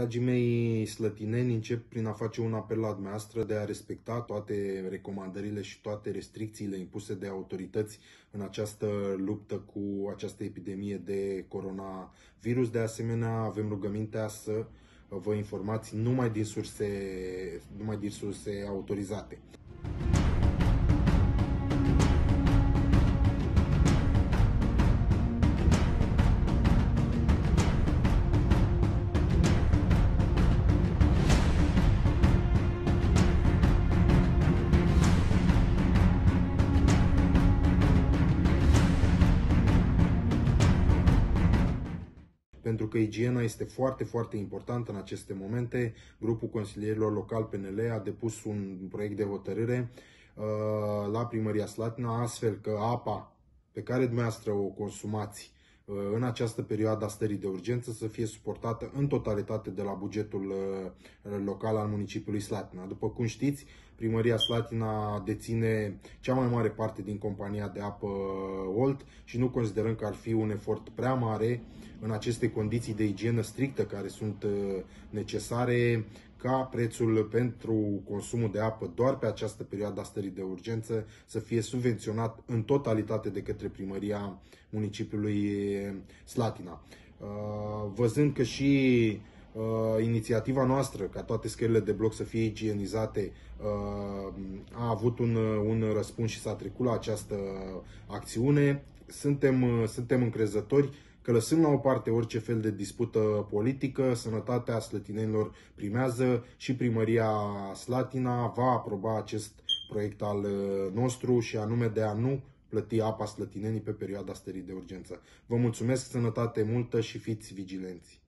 Dragii mei slătineni, încep prin a face un apel la dumneavoastră de a respecta toate recomandările și toate restricțiile impuse de autorități în această luptă cu această epidemie de coronavirus. De asemenea, avem rugămintea să vă informați numai din surse, numai din surse autorizate. Pentru că igiena este foarte, foarte importantă în aceste momente. Grupul consilierilor local PNL a depus un proiect de hotărâre uh, la primăria Slatina, astfel că apa pe care dumneavoastră o consumați uh, în această perioadă a stării de urgență să fie suportată în totalitate de la bugetul uh, local al municipiului Slatina. După cum știți, primăria Slatina deține cea mai mare parte din compania de apă Olt și nu considerăm că ar fi un efort prea mare în aceste condiții de igienă strictă care sunt uh, necesare ca prețul pentru consumul de apă doar pe această perioadă a stării de urgență să fie subvenționat în totalitate de către primăria municipiului Slatina. Uh, văzând că și uh, inițiativa noastră ca toate scările de bloc să fie igienizate a avut un, un răspuns și s-a trecut la această acțiune, suntem, suntem încrezători că lăsând la o parte orice fel de dispută politică, sănătatea slătinenilor primează și primăria Slatina va aproba acest proiect al uh, nostru și anume de a nu plăti apa slătinenii pe perioada stării de urgență. Vă mulțumesc, sănătate multă și fiți vigilenți!